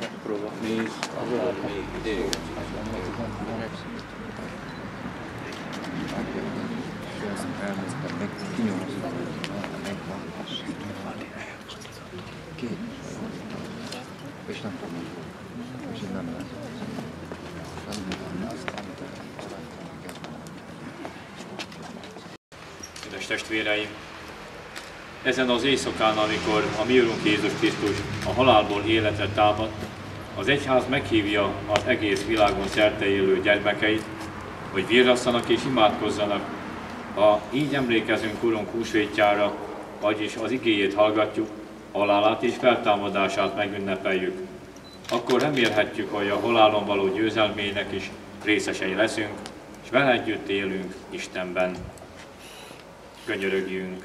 Megpróbál. Nézd, ahol még idő. Elnéztem, meg kinyomozom, megvan. Két. És nem tudom, és én nem lesz. Kedves testvéreim! Ezen az éjszakán, amikor a mi Úrunk Jézus Krisztus a halálból életre támadt, az egyház meghívja az egész világon szerte élő gyermekeit, hogy virrasszanak és imádkozzanak. Ha így emlékezünk Urunk húsvétjára, vagyis az igéjét hallgatjuk, halálát és feltámadását megünnepeljük, akkor remélhetjük, hogy a halálon való győzelmének is részesei leszünk, és vele együtt élünk Istenben. Könyörögjünk!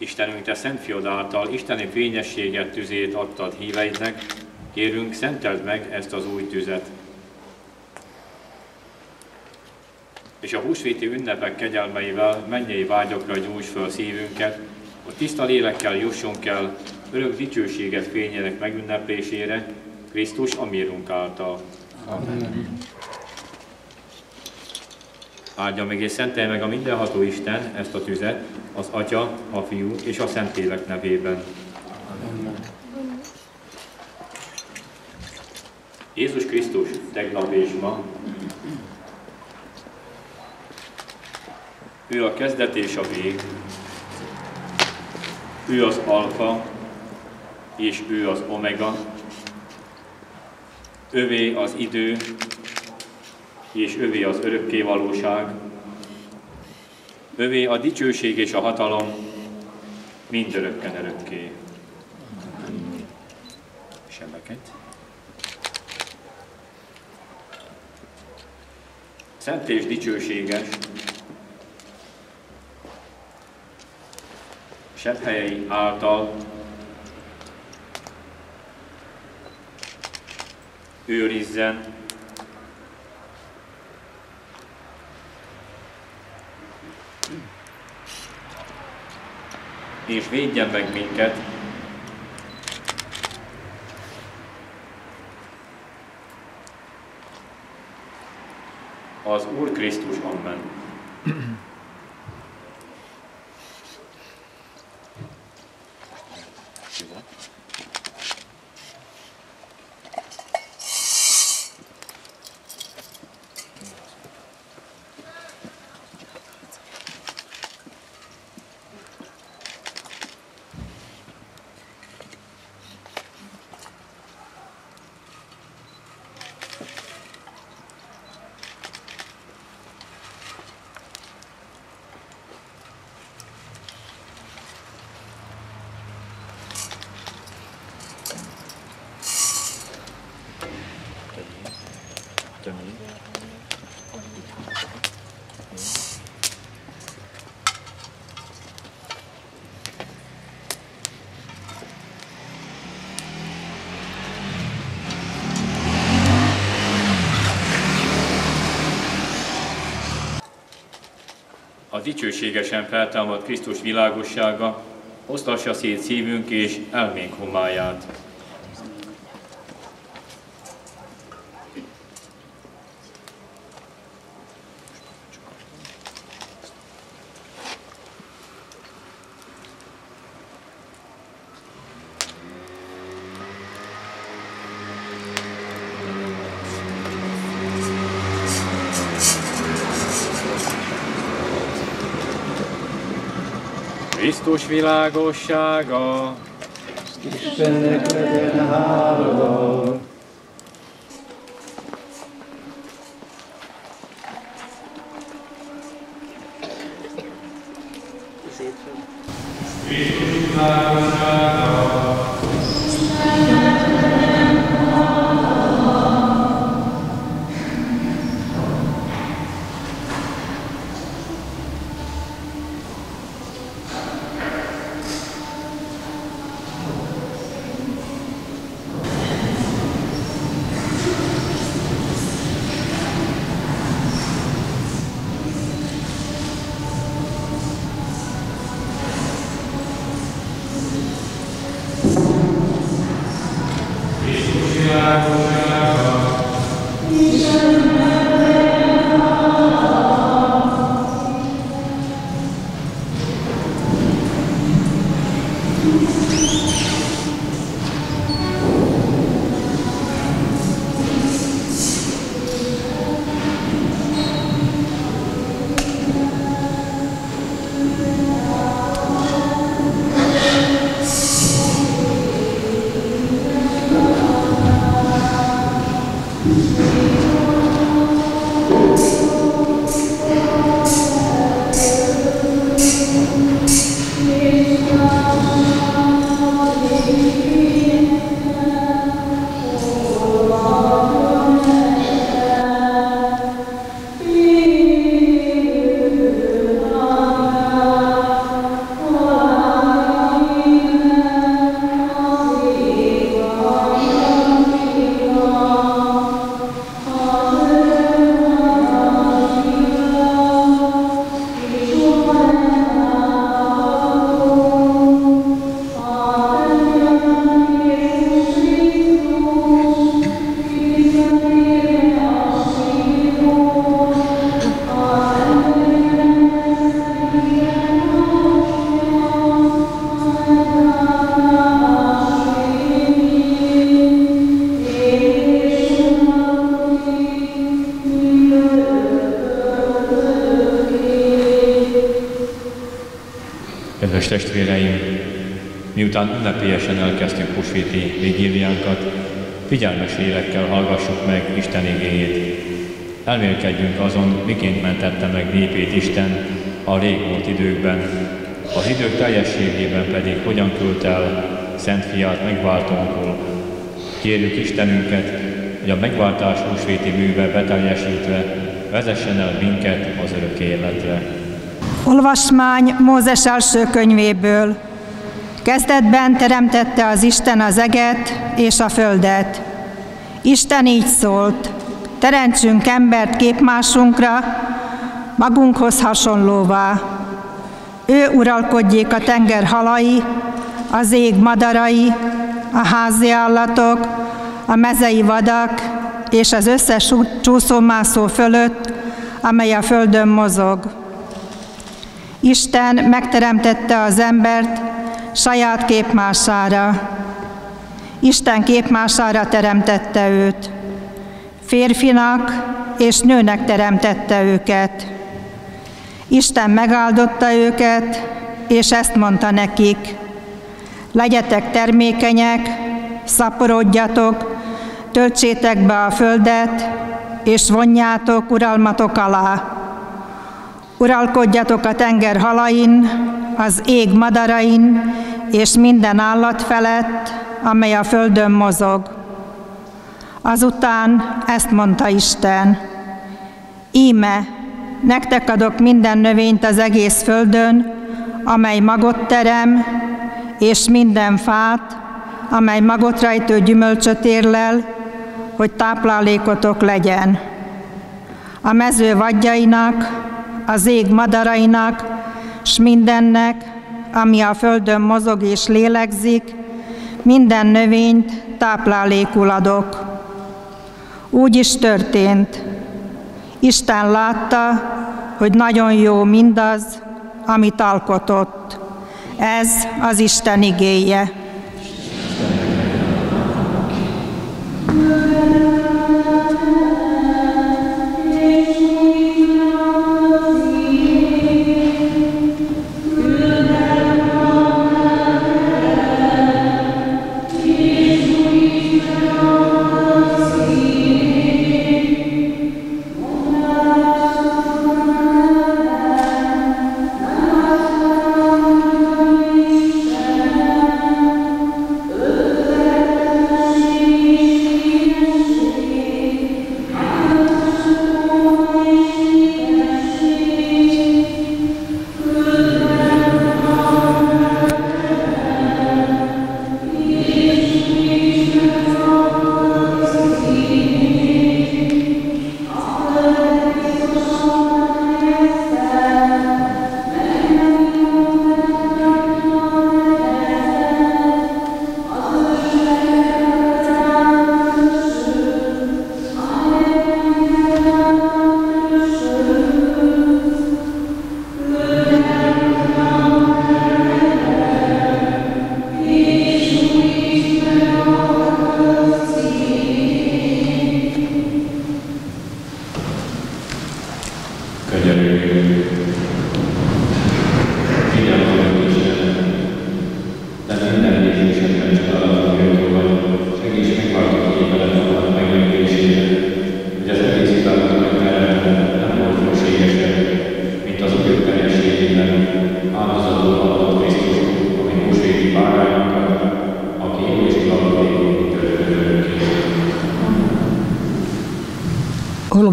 Istenünk, Te Szent Fiod által isteni fényességet, tüzét adtad híveidnek, kérünk, szenteld meg ezt az új tüzet. És a húsvéti ünnepek kegyelmeivel mennyei vágyakra gyújts föl szívünket, hogy tiszta lélekkel jussunk el örök dicsőséget fényének megünneplésére, Krisztus a mérunk által. Amen. Áldja meg és szentelje meg a mindenható Isten ezt a tüzet, az Atya, a Fiú és a Szentlélek nevében. Jézus Krisztus tegnap és ma, ő a kezdet és a vég, ő az alfa, és ő az omega, övé az idő, és övé az örökké valóság, övé a dicsőség és a hatalom, mindörökken örökké. Sebeket. Szent és dicsőséges, sebhelyei által őrizzen, és védjen meg minket, az Úr Krisztus, Amen. A dicsőségesen feltámadt Krisztus világossága osztassa szét szívünk és elménk homályát. chwila Gusiago. Stiszczyny kredy narodu. Thank. Miután ünnepélyesen elkezdtük húsvéti vigéliánkat, figyelmes lélekkel hallgassuk meg Isten igényét. Elmélkedjünk azon, miként mentette meg népét Isten a régmúlt időkben, az idők teljességében pedig hogyan küldte el Szent Fiát megváltónkul. Kérjük Istenünket, hogy a megváltás húsvéti műve beteljesítve vezessen el minket az örök életre. Olvasmány Mózes első könyvéből. Kezdetben teremtette az Isten az eget és a földet. Isten így szólt, teremtsünk embert képmásunkra, magunkhoz hasonlóvá. Ő uralkodjék a tenger halai, az ég madarai, a házi állatok, a mezei vadak és az összes csúszómászó fölött, amely a földön mozog. Isten megteremtette az embert saját képmására. Isten képmására teremtette őt. Férfinak és nőnek teremtette őket. Isten megáldotta őket, és ezt mondta nekik. Legyetek termékenyek, szaporodjatok, töltsétek be a földet, és vonjátok uralmatok alá. Uralkodjatok a tenger halain, az ég madarain, és minden állat felett, amely a földön mozog. Azután ezt mondta Isten, íme, nektek adok minden növényt az egész földön, amely magot terem, és minden fát, amely magot rejtő gyümölcsöt érlel, hogy táplálékotok legyen. A mező vadjainak, az ég madarainak, s mindennek, ami a földön mozog és lélegzik, minden növényt táplálékul adok. Úgy is történt. Isten látta, hogy nagyon jó mindaz, amit alkotott. Ez az Isten igéje.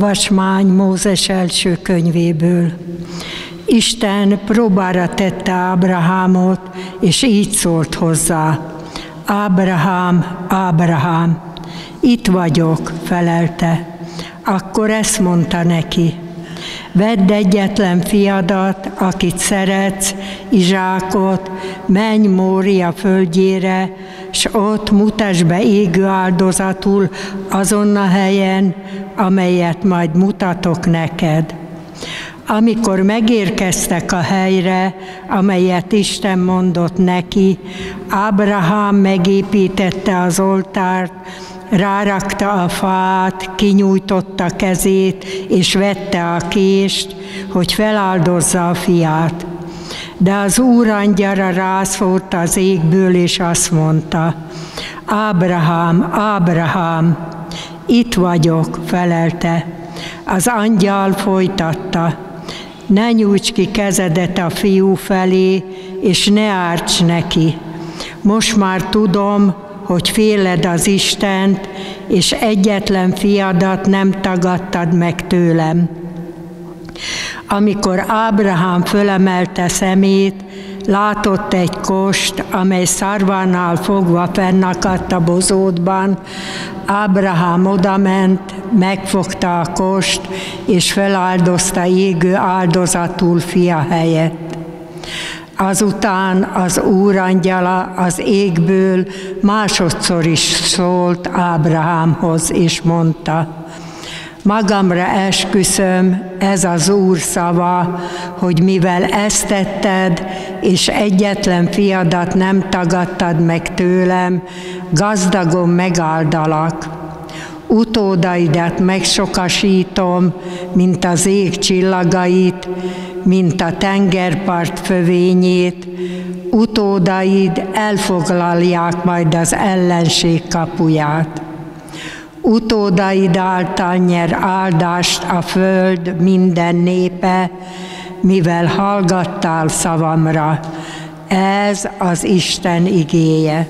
Olvasmány Mózes első könyvéből. Isten próbára tette Ábrahámot, és így szólt hozzá. Ábrahám, Ábrahám, itt vagyok, felelte. Akkor ezt mondta neki, vedd egyetlen fiadat, akit szeretsz, Izsákot, menj Mória földjére, s ott mutasd be égő áldozatul azon a helyen, amelyet majd mutatok neked. Amikor megérkeztek a helyre, amelyet Isten mondott neki, Ábrahám megépítette az oltárt, rárakta a fát, kinyújtotta kezét, és vette a kést, hogy feláldozza a fiát. De az úr angyara rászólt az égből, és azt mondta, Ábrahám, Ábrahám, itt vagyok, felelte. Az angyal folytatta, ne nyújts ki kezedet a fiú felé, és ne árts neki. Most már tudom, hogy féled az Istent, és egyetlen fiadat nem tagadtad meg tőlem. Amikor Ábrahám fölemelte szemét, látott egy kost, amely szarvánál fogva fennakadt a bozótban. Ábrahám odament, megfogta a kost, és feláldozta égő áldozatul fia helyett. Azután az Úr angyala az égből másodszor is szólt Ábrahámhoz, és mondta, Magamra esküszöm, ez az Úr szava, hogy mivel ezt tetted, és egyetlen fiadat nem tagadtad meg tőlem, gazdagon megáldalak. Utódaidat megsokasítom, mint az ég csillagait, mint a tengerpart fövényét, utódaid elfoglalják majd az ellenség kapuját utódaid által nyer áldást a föld minden népe, mivel hallgattál szavamra. Ez az Isten igéje.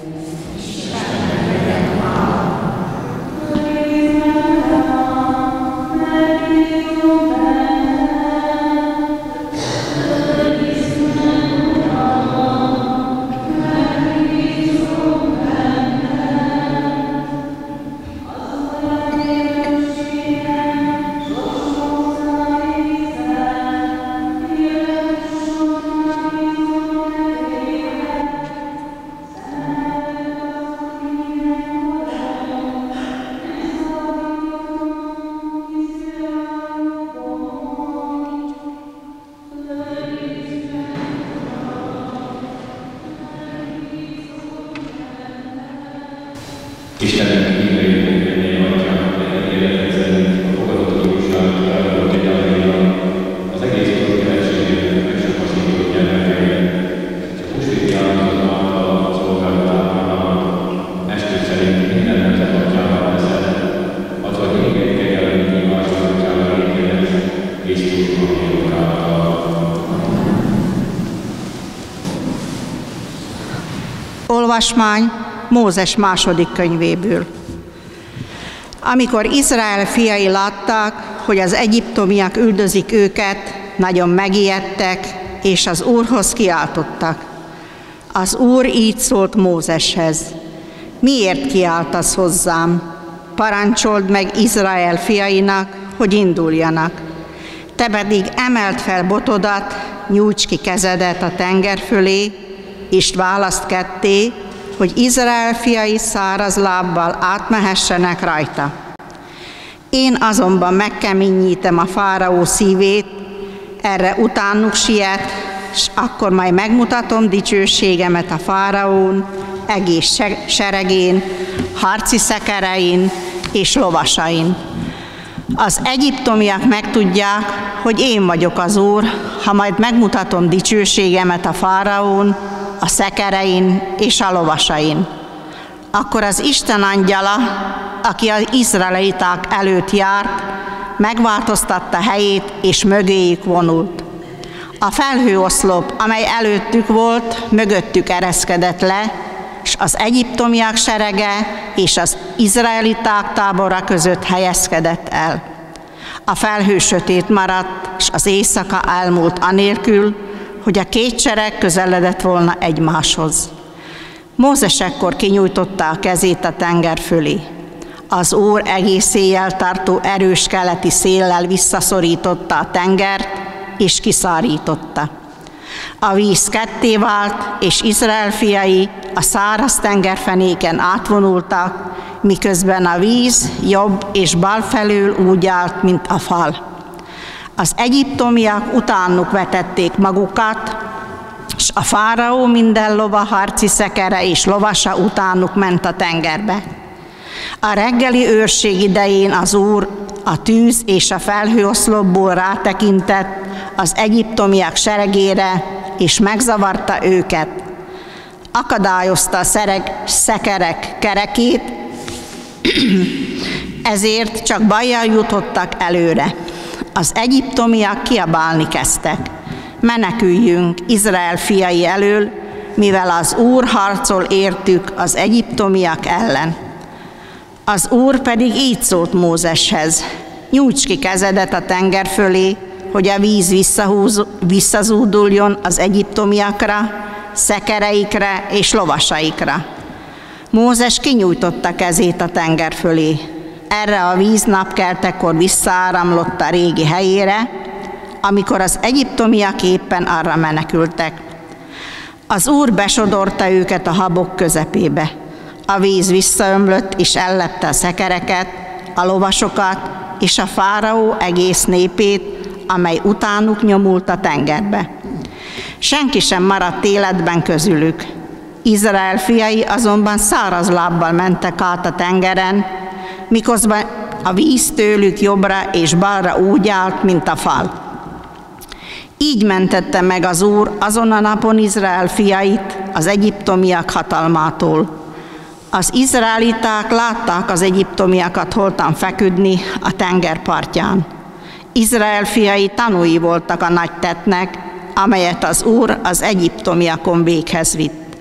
Olvasmány Mózes második könyvéből. Amikor Izrael fiai látták, hogy az egyiptomiak üldözik őket, nagyon megijedtek, és az Úrhoz kiáltottak. Az Úr így szólt Mózeshez. Miért kiáltasz hozzám? Parancsold meg Izrael fiainak, hogy induljanak. Te pedig emelt fel botodat, nyújts ki kezedet a tenger fölé, és választ ketté, hogy Izrael fiai száraz lábbal átmehessenek rajta. Én azonban megkeményítem a fáraó szívét, erre utánuk siet, és akkor majd megmutatom dicsőségemet a fáraón, egész seregén, harci szekerein és lovasain. Az egyiptomiak megtudják, hogy én vagyok az Úr, ha majd megmutatom dicsőségemet a fáraón, a szekerein és a lovasain. Akkor az Isten angyala, aki az izraeliták előtt járt, megváltoztatta helyét és mögéjük vonult. A felhőoszlop, amely előttük volt, mögöttük ereszkedett le, és az egyiptomiak serege és az izraeliták tábora között helyezkedett el. A felhő sötét maradt, és az éjszaka elmúlt anélkül, hogy a két sereg közeledett volna egymáshoz. Mózes ekkor kinyújtotta a kezét a tenger fölé. Az Úr egész éjjel tartó erős keleti széllel visszaszorította a tengert, és kiszárította. A víz ketté vált, és Izrael fiai a száraz tengerfenéken átvonultak, miközben a víz jobb és bal felől úgy állt, mint a fal. Az egyiptomiak utánuk vetették magukat, és a fáraó minden lova harci szekere és lovasa utánuk ment a tengerbe. A reggeli őrség idején az úr a tűz és a felhőoszlopból rátekintett az egyiptomiak seregére, és megzavarta őket. Akadályozta a szereg, szekerek kerekét, ezért csak bajjal jutottak előre. Az egyiptomiak kiabálni kezdtek. Meneküljünk Izrael fiai elől, mivel az Úr harcol értük az egyiptomiak ellen. Az Úr pedig így szólt Mózeshez, nyújts ki kezedet a tenger fölé, hogy a víz visszahúz, visszazúduljon az egyiptomiakra, szekereikre és lovasaikra. Mózes kinyújtotta kezét a tenger fölé. Erre a víz napkeltekor visszaáramlott a régi helyére, amikor az egyiptomiak éppen arra menekültek. Az Úr besodorta őket a habok közepébe. A víz visszaömlött és ellepte a szekereket, a lovasokat és a fáraó egész népét, amely utánuk nyomult a tengerbe. Senki sem maradt életben közülük. Izrael fiai azonban száraz lábbal mentek át a tengeren, miközben a víz tőlük jobbra és balra úgy állt, mint a fal. Így mentette meg az Úr azon a napon Izrael fiait az egyiptomiak hatalmától. Az izraeliták látták az egyiptomiakat holtan feküdni a tengerpartján. Izrael fiai tanúi voltak a nagy tettnek, amelyet az Úr az egyiptomiakon véghez vitt.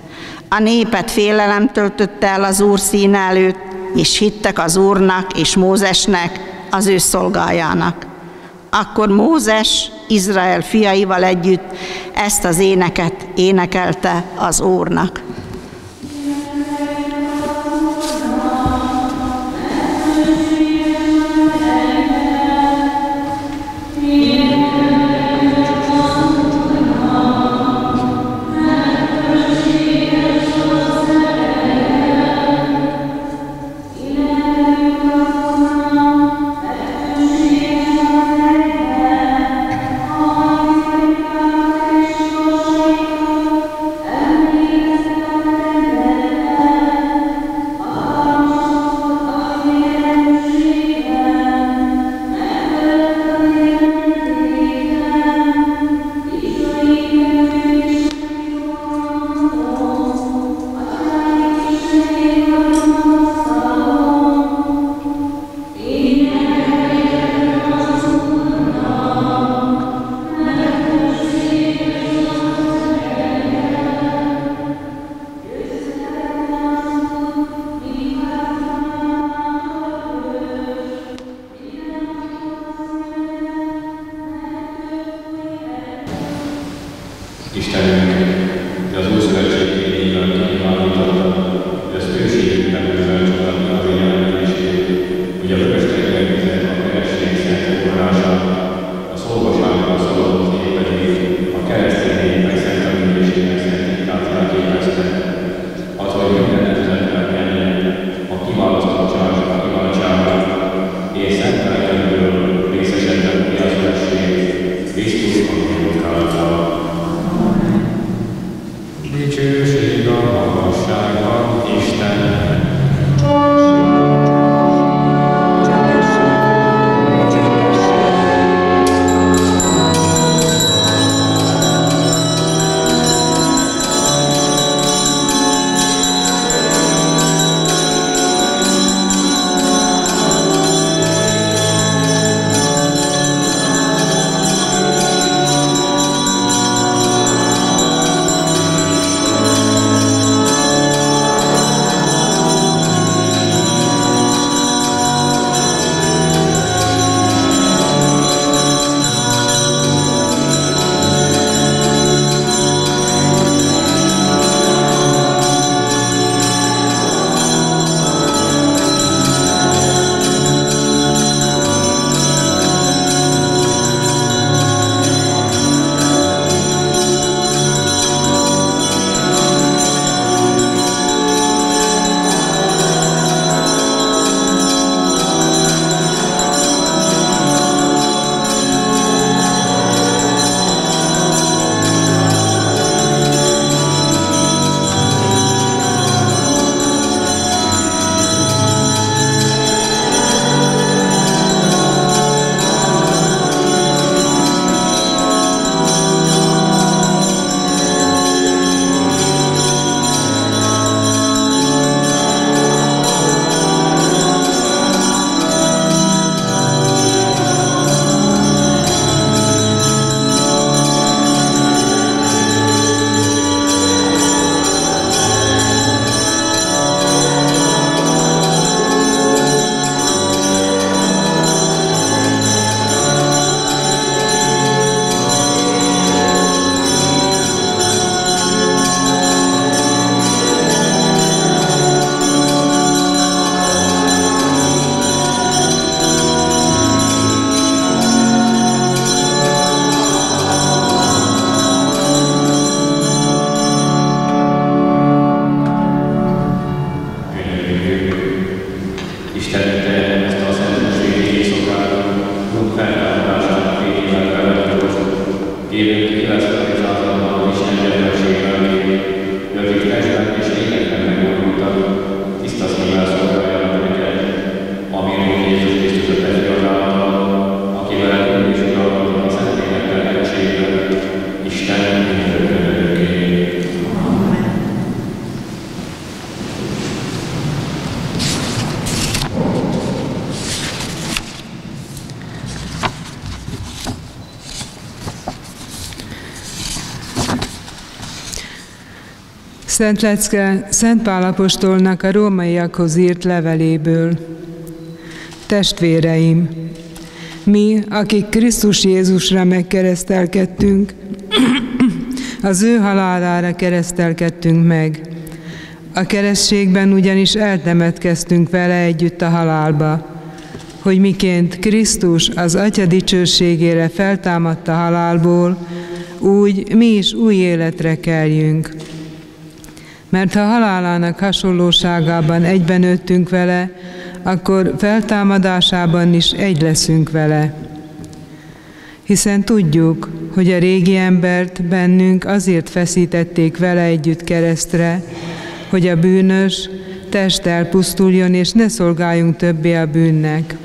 A népet félelem töltötte el az Úr színe előtt, és hittek az Úrnak és Mózesnek, az ő szolgájának. Akkor Mózes Izrael fiaival együtt ezt az éneket énekelte az Úrnak. Istennek, de az új szövetségében, a kívánatban, ezt őségünkben Szent Lecke Szent Pálapostolnak a rómaiakhoz írt leveléből. Testvéreim, mi, akik Krisztus Jézusra megkeresztelkedtünk, az ő halálára keresztelkedtünk meg. A kerességben ugyanis eltemetkeztünk vele együtt a halálba, hogy miként Krisztus az Atya dicsőségére feltámadta halálból, úgy mi is új életre keljünk. Mert ha halálának hasonlóságában egyben nőttünk vele, akkor feltámadásában is egy leszünk vele. Hiszen tudjuk, hogy a régi embert bennünk azért feszítették vele együtt keresztre, hogy a bűnös test elpusztuljon, és ne szolgáljunk többé a bűnnek.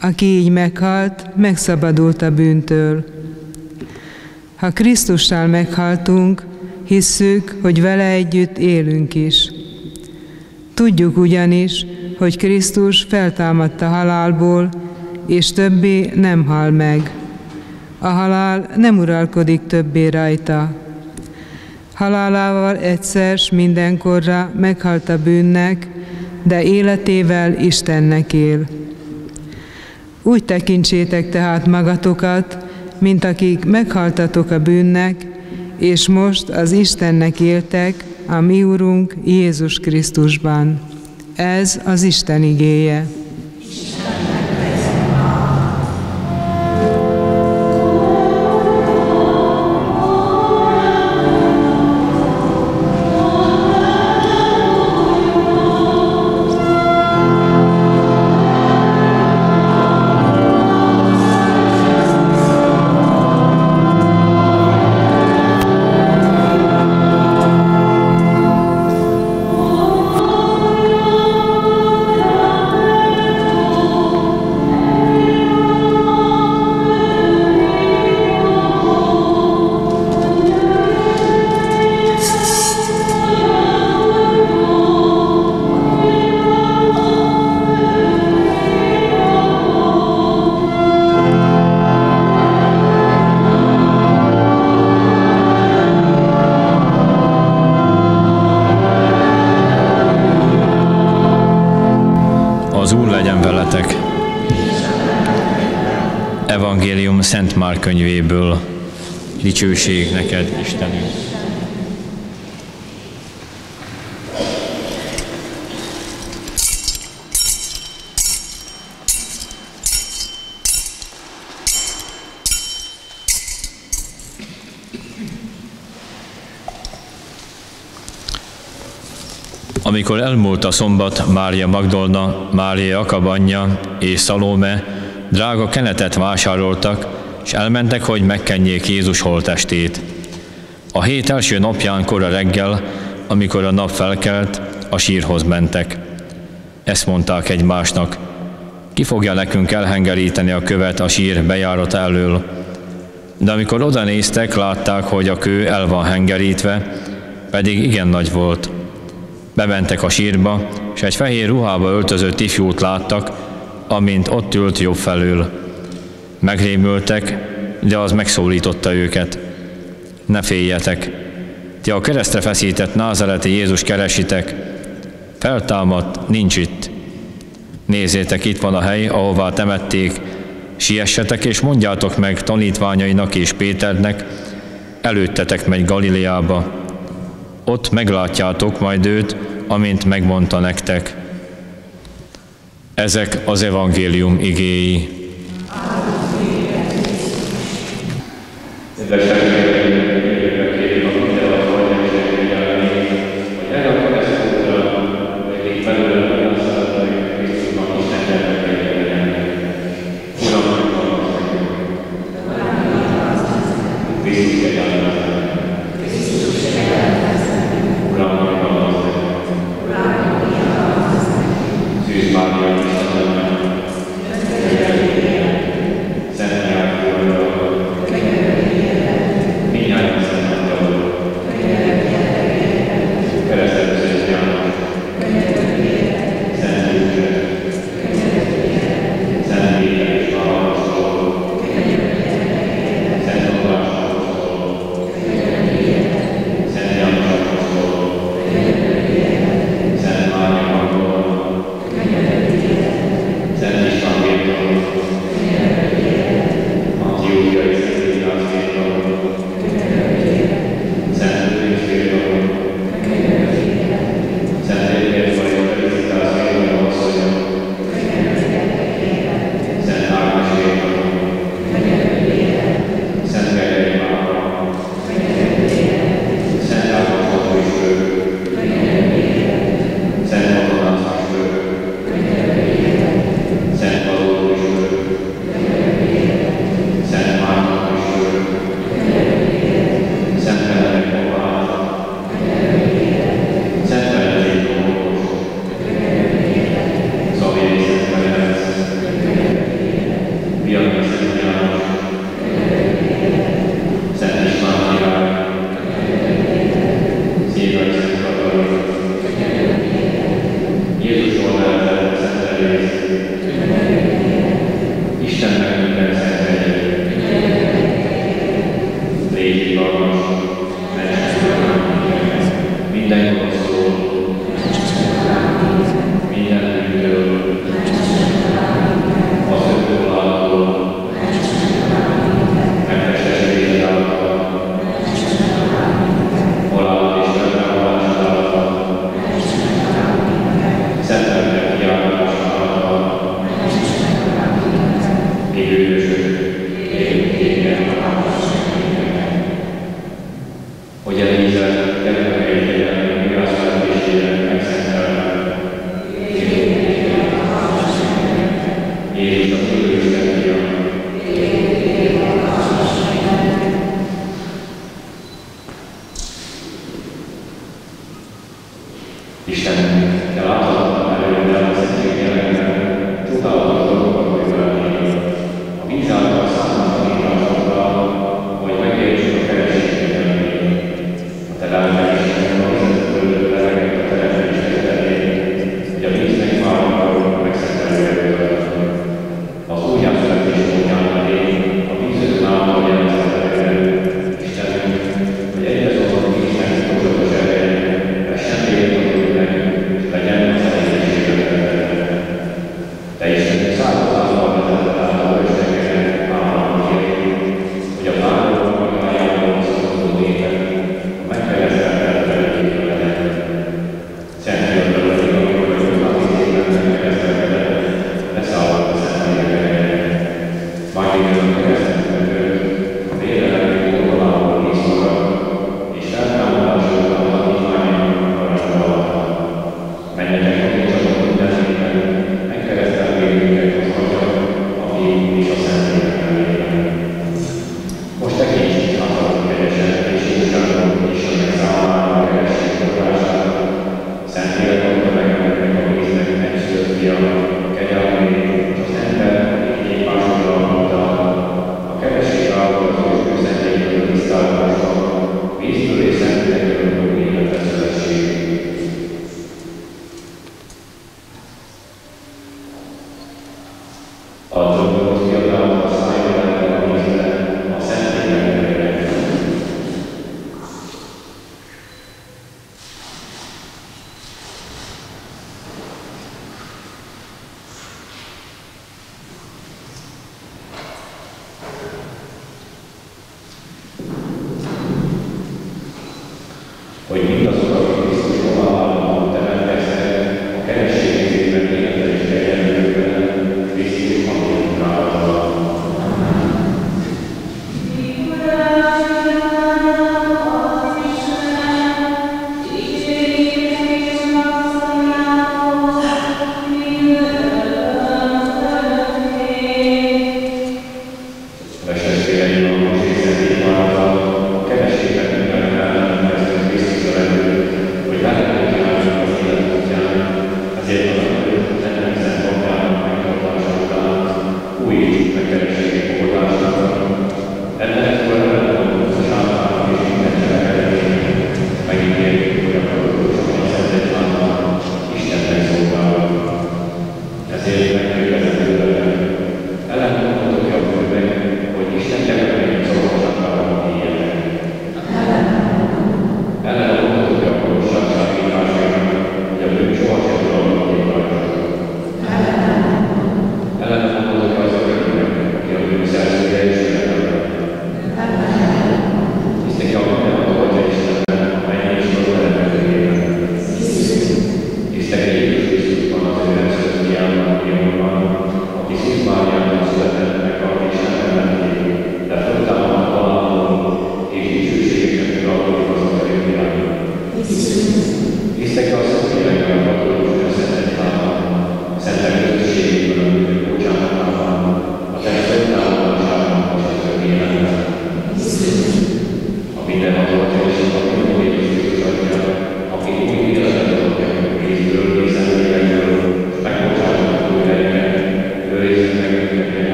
Aki így meghalt, megszabadult a bűntől. Ha Krisztussal meghaltunk, hisszük, hogy vele együtt élünk is. Tudjuk ugyanis, hogy Krisztus feltámadta halálból, és többé nem hal meg. A halál nem uralkodik többé rajta. Halálával egyszer s mindenkorra meghalt a bűnnek, de életével Istennek él. Úgy tekintsétek tehát magatokat, mint akik meghaltatok a bűnnek, és most az Istennek éltek, a mi Urunk Jézus Krisztusban. Ez az Isten igéje. Szent Már könyvéből. Dicsőség neked, Istenünk. Amikor elmúlt a szombat, Mária Magdolna, Mária Jakab anyja és Szalóme drága kenetet vásároltak, és elmentek, hogy megkenjék Jézus holtestét. A hét első napján kora reggel, amikor a nap felkelt, a sírhoz mentek. Ezt mondták egymásnak, ki fogja nekünk elhengeríteni a követ a sír bejárata elől. De amikor oda néztek, látták, hogy a kő el van hengerítve, pedig igen nagy volt. Bementek a sírba, és egy fehér ruhába öltözött ifjút láttak, amint ott ült jobb felül. Megrémültek, de az megszólította őket. Ne féljetek, ti a keresztre feszített názareti Jézus keresitek, feltámadt, nincs itt. Nézzétek, itt van a hely, ahová temették, siessetek és mondjátok meg tanítványainak és Péternek, előttetek megy Galileába, ott meglátjátok majd őt, amint megmondta nektek. Ezek az evangélium igéi. Deve estar Istennek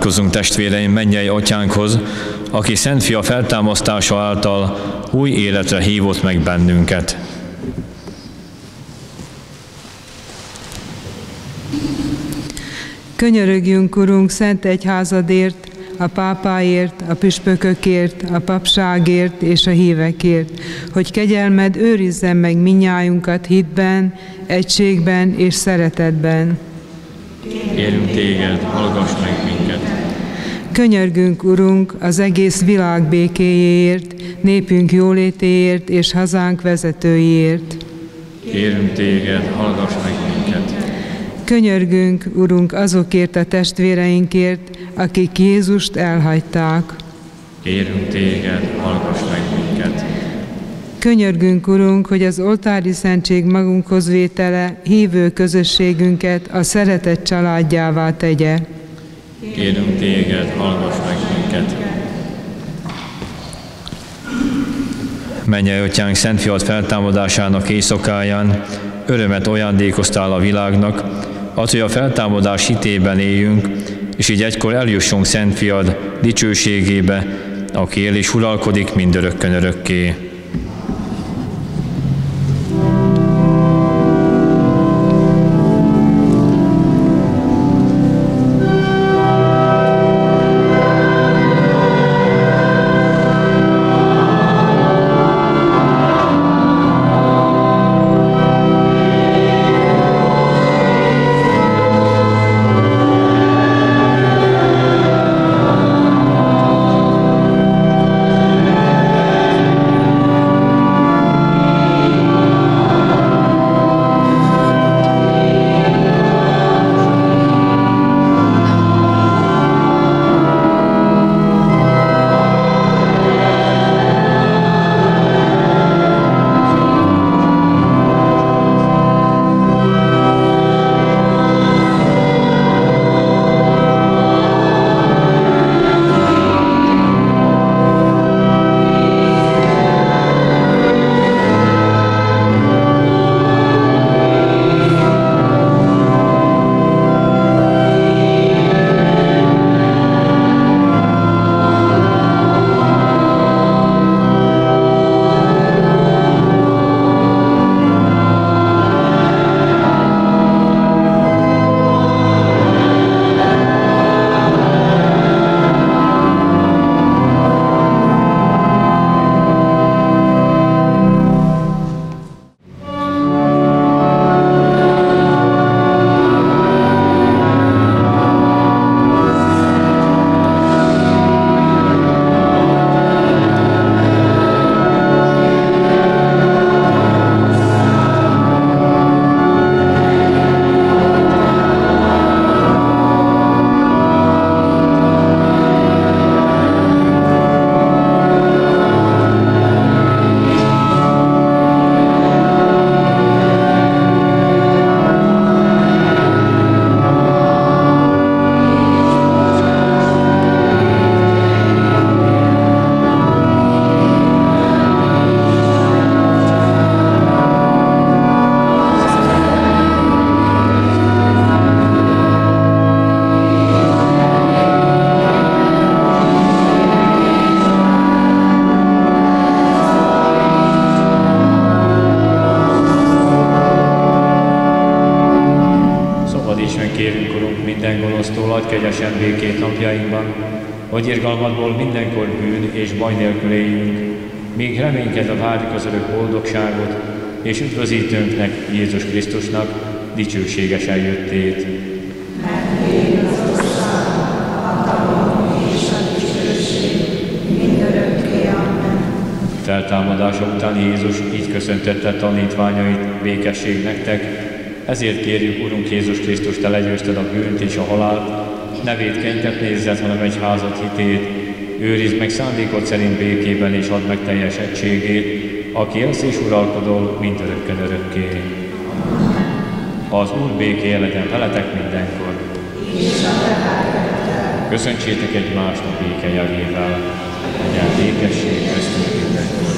Imádkozzunk testvéreim mennyei atyánkhoz, aki Szent Fia feltámasztása által új életre hívott meg bennünket. Könyörögjünk, Urunk, Szent Egyházadért, a pápáért, a püspökökért, a papságért és a hívekért, hogy kegyelmed őrizzen meg minnyájunkat hitben, egységben és szeretetben. Kérünk téged, hallgass meg. Könyörgünk, Urunk, az egész világ békéjéért, népünk jólétéért és hazánk vezetőiért. Kérünk téged, hallgass meg minket. Könyörgünk, Urunk, azokért a testvéreinkért, akik Jézust elhagyták. Kérünk téged, hallgass meg minket. Könyörgünk, Urunk, hogy az oltári szentség magunkhoz vétele hívő közösségünket a szeretet családjává tegye. Kérünk téged, hallgass meg minket. Menje, Atyánk, Szent Fiat feltámadásának éjszakáján, örömet ajándékoztál a világnak, az, hogy a feltámadás hitében éljünk, és így egykor eljussunk Szent Fiad dicsőségébe, aki él és uralkodik mindörökkön örökké. Várjuk az örök boldogságot, és üdvözítőnknek, Jézus Krisztusnak dicsőséges eljöttét. Feltámadása után Jézus így köszöntette tanítványait, békesség nektek, ezért kérjük, Urunk Jézus Krisztus, Te legyőzted a bűnt és a halált, ne védkeinket nézzed, hanem egy házat hitét, őrizd meg szándékod szerint békében, és add meg teljes egységét, aki élsz és uralkodol mindörökkön örökké. Az Úr béké legyen veletek mindenkor. Köszöntsétek egymást a béke jelével, legyen békesség köztünk mindenkor.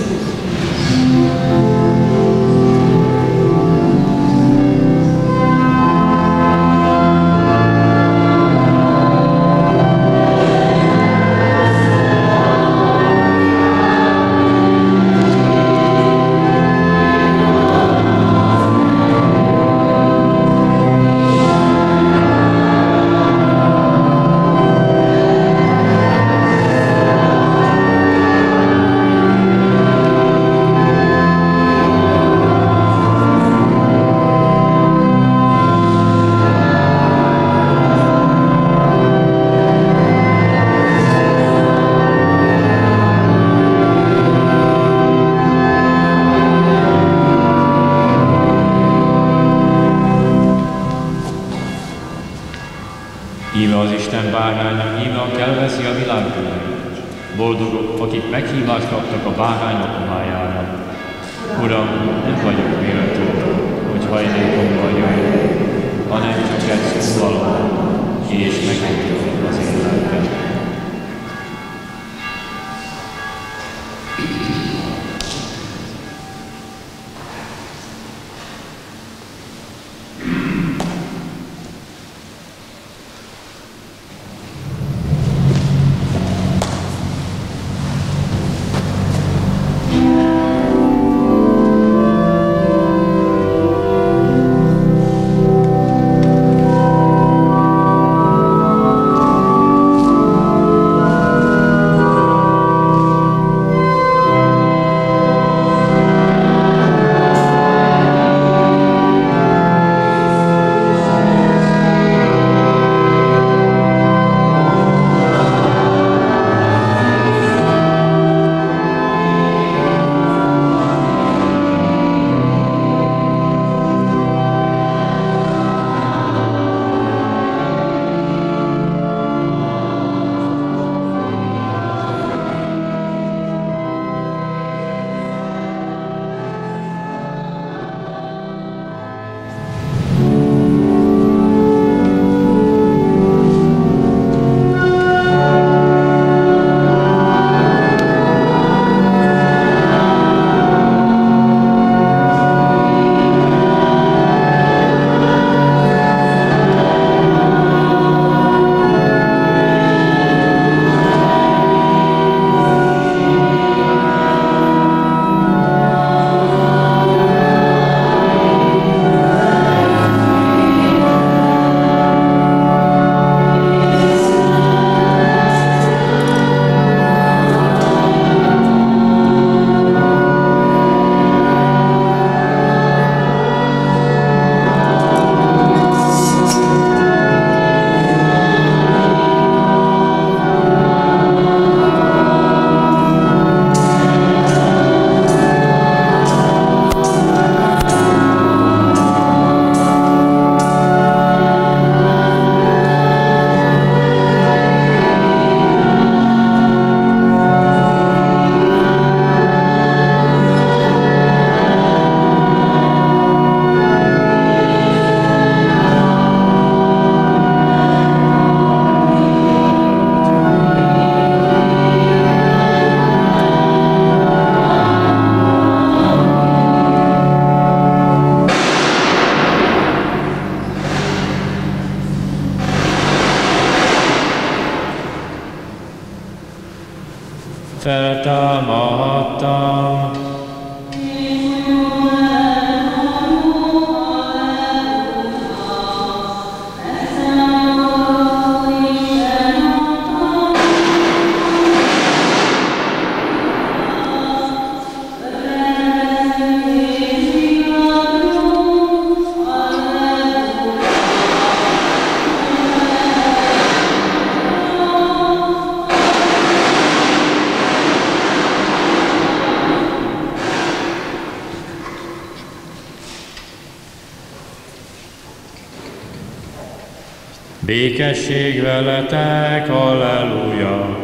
békesség veletek, Alleluja!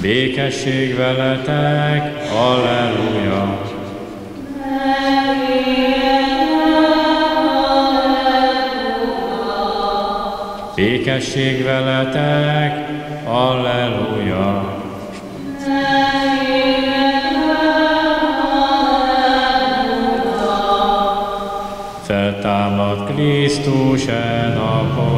Békesség veletek, Alleluja! Békesség veletek, Hallelujah! Békesség veletek, Alleluja! Chrystusie na no,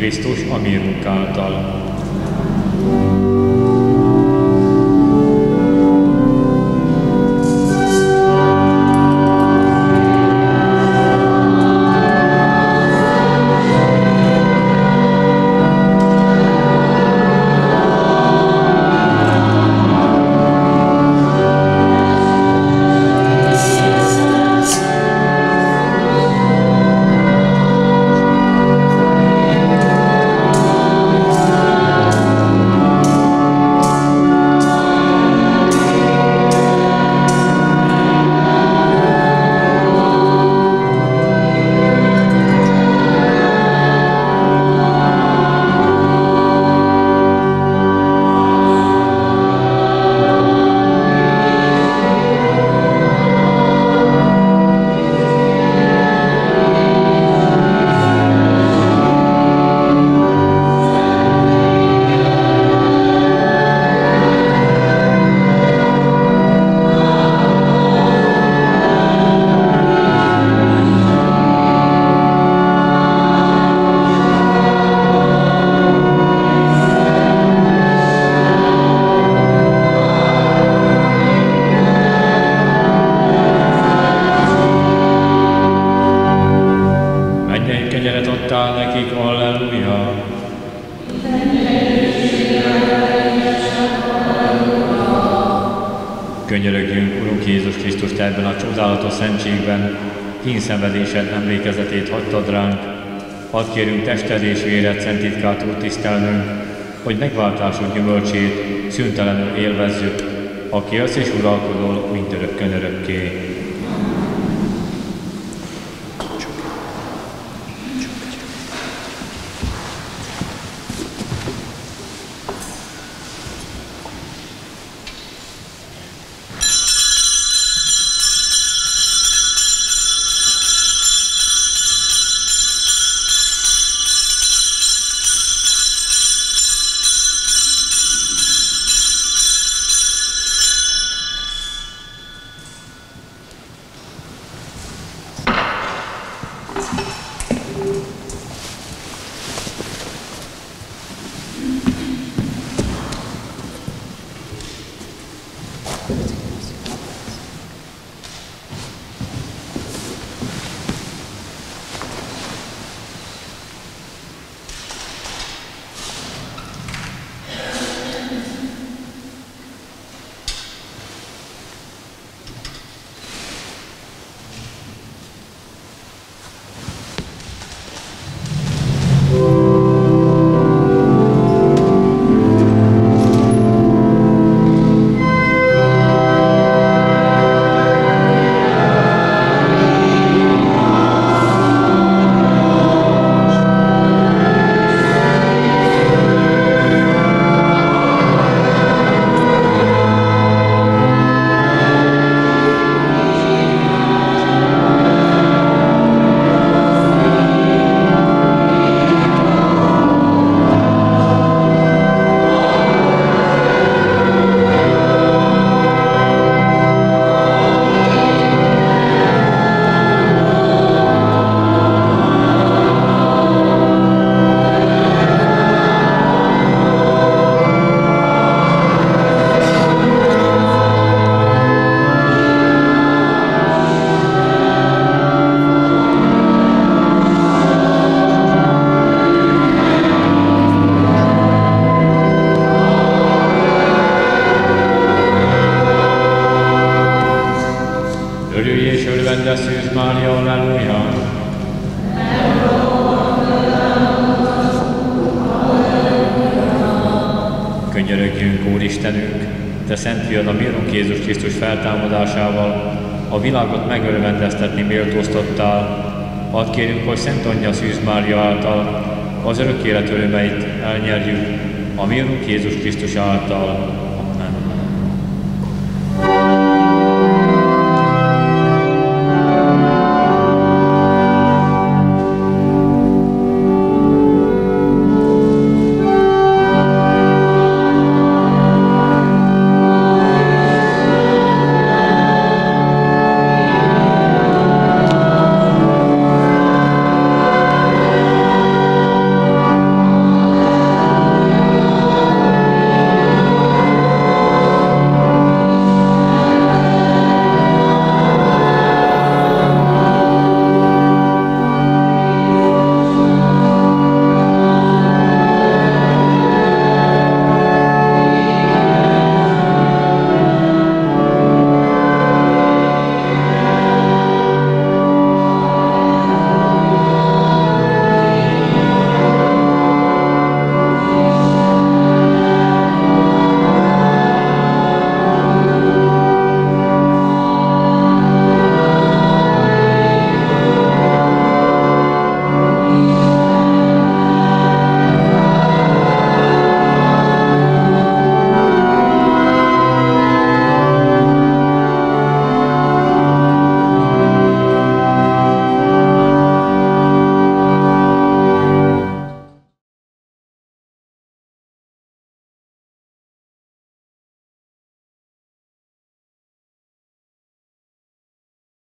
Христос kötelezésére Szent Titkát Úr tisztelnünk, hogy megváltásod gyümölcsét szüntelenül élvezzük, aki az és uralkodol mindörökkön örökké. Istenünk, Te szent fiad a Bírunk Jézus Krisztus feltámadásával a világot megörvendeztetni méltóztattál. Hadd kérjük, hogy Szent Anyja Szűz Mária által az örök élet elnyerjük a Bírunk Jézus Krisztus által.